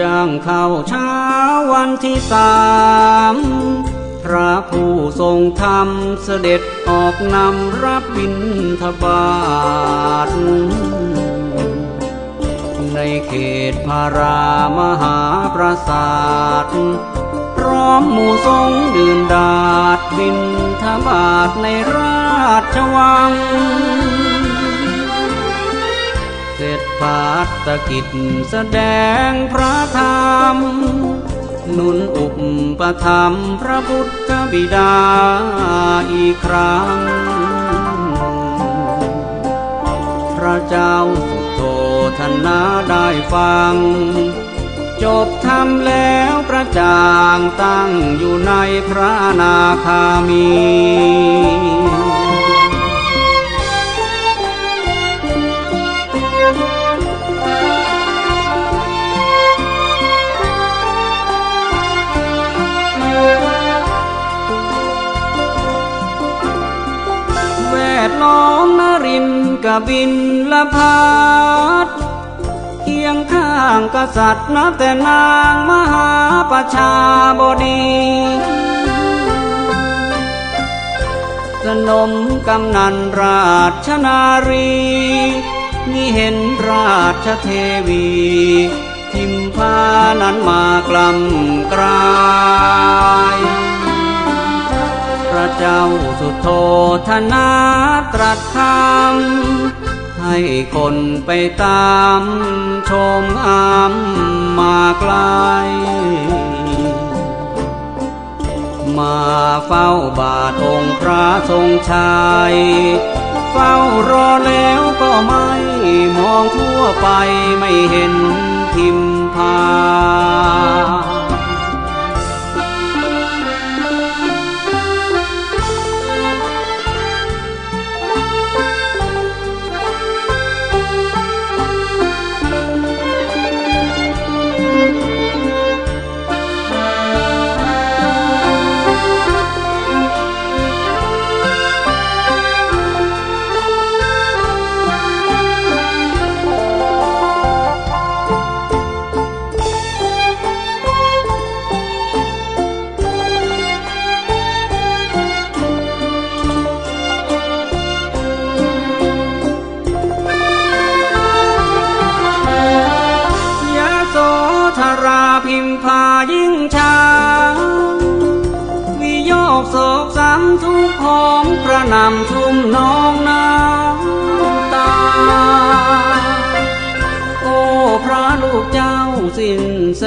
ย่างเข้าเช้าวันที่สามพระผู้ทรงธรรมเสด็จออกนำรับบิณฑบาตในเขตพารามหาปราสาทพร้อมหมู่ทรงดื่นดาดบินทบาทในราชวัง เสร็จภาตกิจแสดงพระธรรม นุนอุปธรรมพระพุทธบิดาอีกครั้ง พระเจ้าสุโธธนาได้ฟัง จบทำแล้วประจางตั้งอยู่ในพระนาคามี แวดล้อมนรินกบินละพัดเคียงข้างกษัตริย์นับแต่นางมหาประชาบดีสนมกำนันราชนารีนี่เห็นราชเทวีทิมพานั้นมากลำกลาย พระเจ้าสุโธธนาตรัสคำให้คนไปตามชมอามมาไกล มาเฝ้าบาทองค์พระทรงชัยเฝ้ารอแล้วก็ไม่มองทั่วไปไม่เห็นทิมพา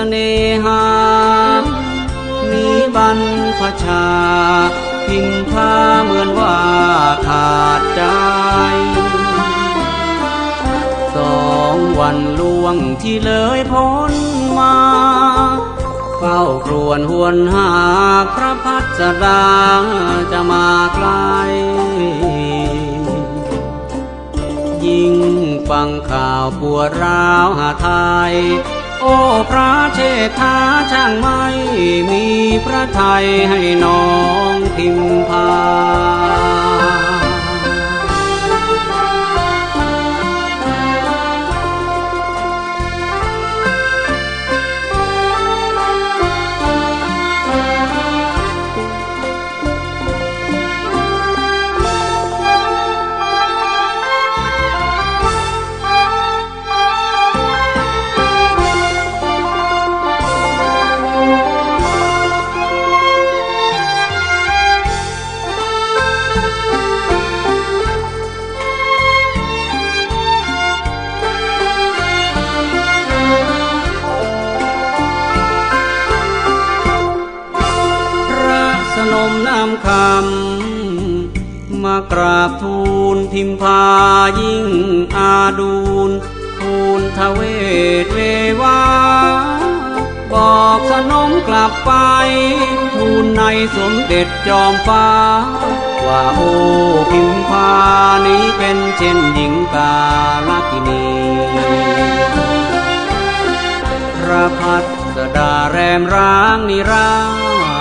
นเสน่หา มีบรรพชา พิมพาเหมือนว่าขาดใจ สองวันล่วงที่เลยพ้นมา เฝ้าครวนหวนหาพระพัสดาจะมาไกลยิ่งฟังข่าวปวดร้าวหาไทย โอ้พระเชษฐาช่างไม่มีพระไทยให้น้องพิมพา กราบทูลพิมพายิ่งอาดูลทูลทเวศเววาบอกสนมกลับไป ทูลในสมเด็จจอมฟ้า ว่าโอ้พิมพานี้เป็นเช่นหญิงกาลกินีพระพัสดาแรมร้างนิรา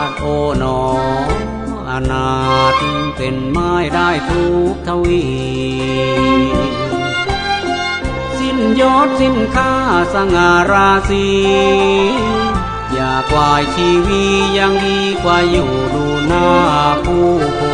ชโอหนอ เป็นไม้ได้ทุกทวี สิ้นยศสิ้นค่าสง่าราศีอย่ากวายชีวียังดีกว่าอยู่ดูหน้าผู้คน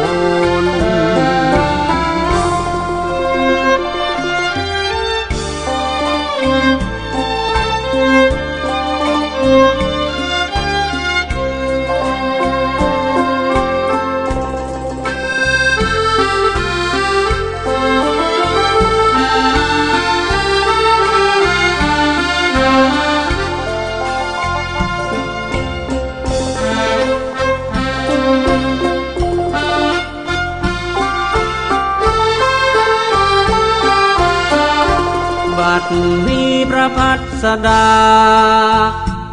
บัดนี้พระพัสดา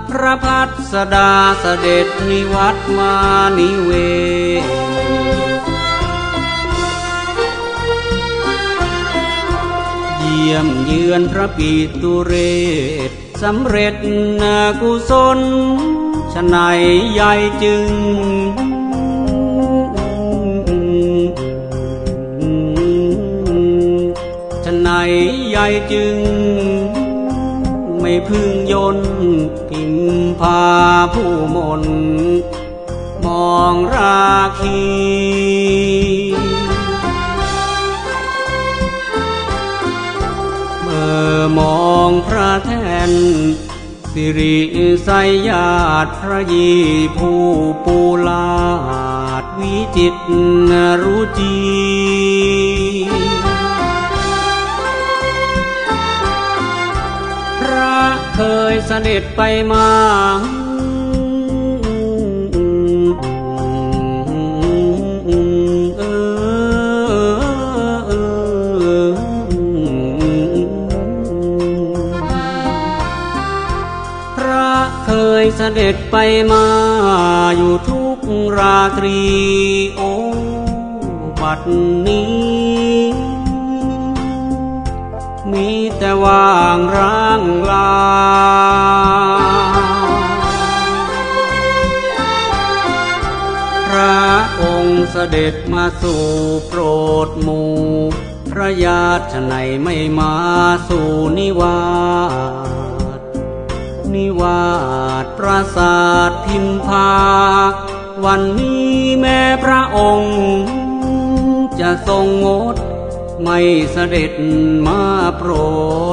พระพัสดาเสด็จนิวัตมานิเวศเยี่ยมเยือนพระปีตุเรศสำเร็จนากุศลชนายใหญ่จึงชนายใหญ่จึง ไม่พึ่งยนต์พิมพาผู้มน มองราคีเมื่อมองพระแทนสิริไสยาตพระยีผู้ปูลาดวิจิตรรุจี เคยเสด็จไปมา พระเคยเสด็จไปมาอยู่ทุกราตรี โอ้บัดนี้ มีแต่ว่างร่างลา พระองค์เสด็จมาสู่โปรดหมู่พระญาติไหนไม่มาสู่นิวาสนิวาสปราสาทพิมพา วันนี้แม้พระองค์ จะทรงงด ไม่เสด็จมาโปร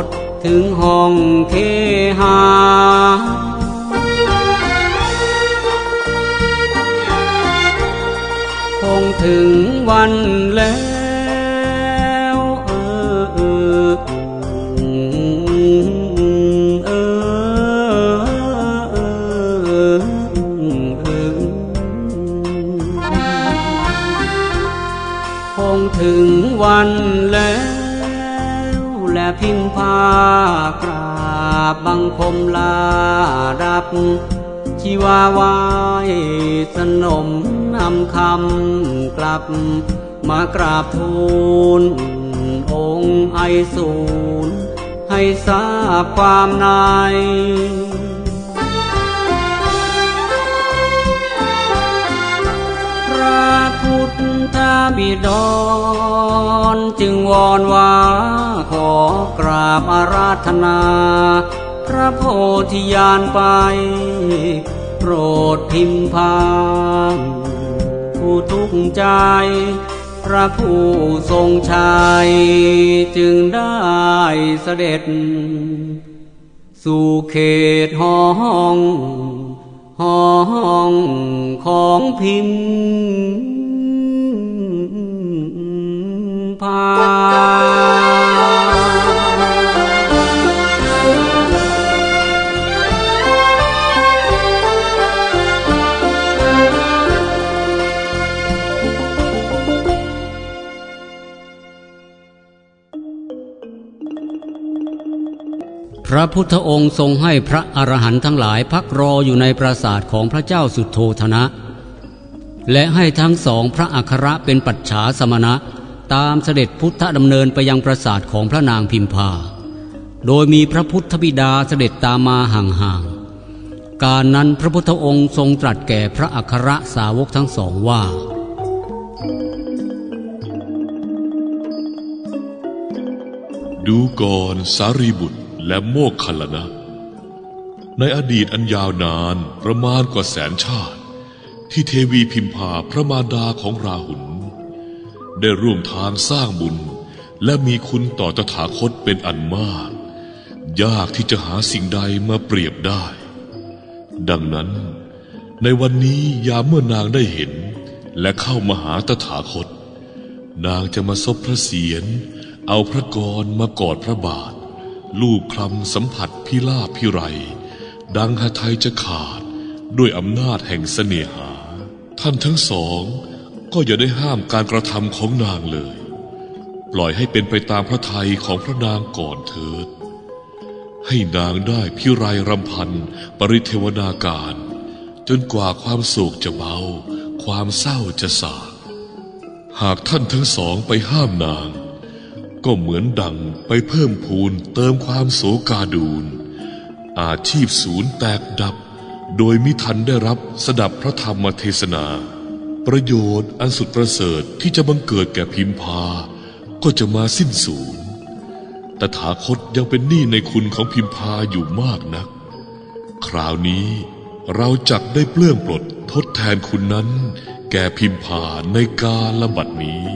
ด ถึงห้องเคหาคงถึงวันแล้ว พิมพากราบบังคมลาดับ ชีวาวายสนมนำคำกลับ มากราบทูล องค์ไอสูรให้ทราบความในพระพุทธบิดร จึงวอนว่าขอกราบอาราธนา พระโพธิญาณไป โปรดพิมพางผู้ทุกข์ใจ พระผู้ทรงชัยจึงได้เสด็จ สู่เขตห้องห้องของพิมพ พระพุทธองค์ทรงให้พระอรหันต์ทั้งหลายพักรออยู่ในปราสาทของพระเจ้าสุโธธนะ และให้ทั้งสองพระอัครเป็นปัจฉาสมณะ ตามเสด็จพุทธดำเนินไปยังปราสาทของพระนางพิมพา โดยมีพระพุทธบิดาเสด็จตามมาห่างๆ การนั้นพระพุทธองค์ทรงตรัสแก่พระอัครสาวกทั้งสองว่าดูก่อนสารีบุตรและโมกขลลนะ ในอดีตอันยาวนานประมาณกว่าแสนชาติ ที่เทวีพิมพาพระมารดาของราหุล ได้ร่วมทางสร้างบุญ และมีคุณต่อตถาคตเป็นอันมาก ยากที่จะหาสิ่งใดมาเปรียบได้ ดังนั้น ในวันนี้ยามเมื่อนางได้เห็น และเข้ามาหาตถาคต นางจะมาซบพระเศียร เอาพระกรมากอดพระบาท ลูบคลำสัมผัสพิลาพิไร ดังหาไทยจะขาดด้วยอำนาจแห่งเสน่หา ท่านทั้งสอง ก็อย่าได้ห้ามการกระทำของนางเลย ปล่อยให้เป็นไปตามพระทัยของพระนางก่อนเถิด ให้นางได้พิไรรำพันปริเทวนาการ จนกว่าความโศกจะเบา ความเศร้าจะสางหากท่านทั้งสองไปห้ามนาง ก็เหมือนดังไปเพิ่มพูนเติมความโศกาดูน อาชีพศูนย์แตกดับ โดยมิทันได้รับสดับพระธรรมเทศนา ประโยชน์อันสุดประเสริฐที่จะบังเกิดแก่พิมพา ก็จะมาสิ้นสูญตถาคตยังเป็นหนี้ในคุณของพิมพาอยู่มากนัก คราวนี้เราจักได้เปลื้องปลดทดแทนคุณนั้น แก่พิมพาในกาลบัดนี้